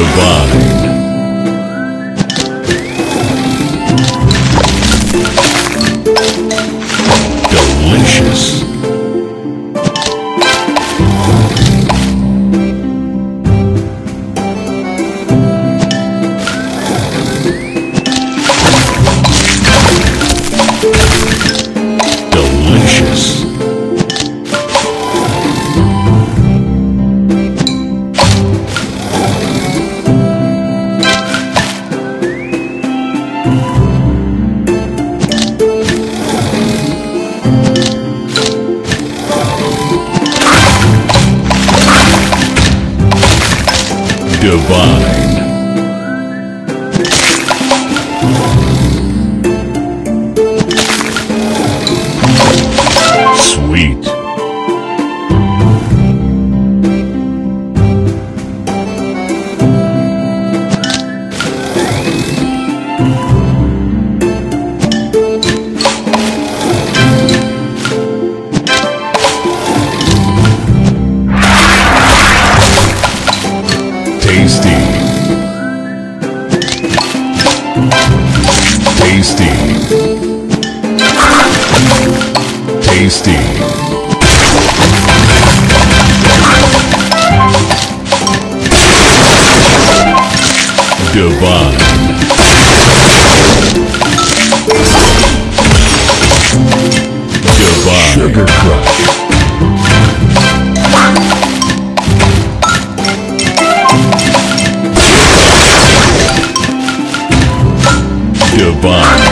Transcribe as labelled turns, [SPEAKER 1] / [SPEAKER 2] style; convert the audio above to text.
[SPEAKER 1] Divine. Delicious. Divine. Tasty. Tasty. Tasty. Divine. Divine. Sugar Crush. Divine.